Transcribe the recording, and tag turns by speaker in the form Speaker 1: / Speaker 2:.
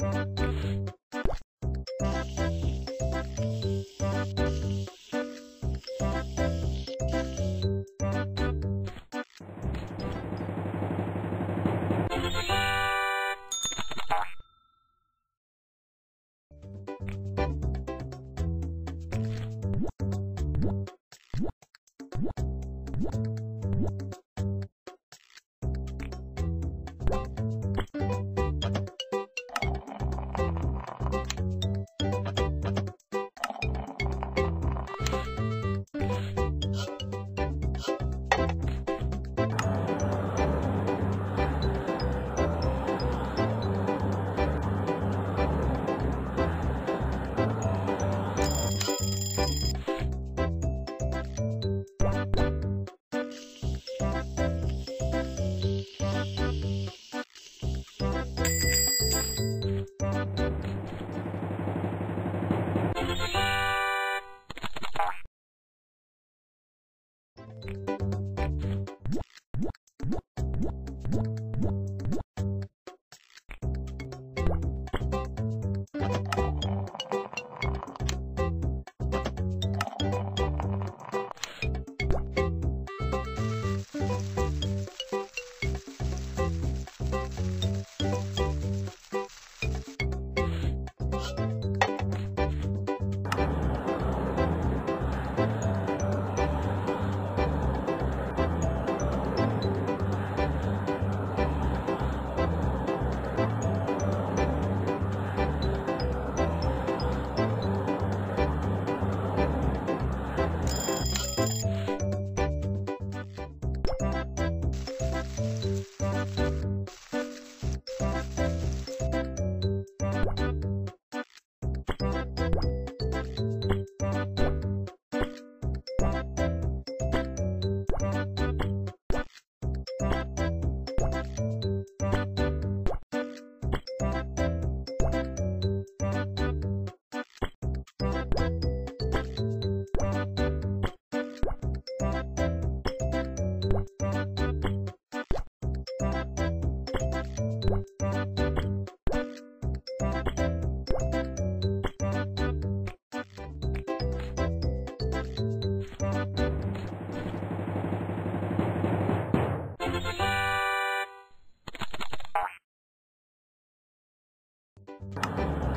Speaker 1: あっ。Thank you.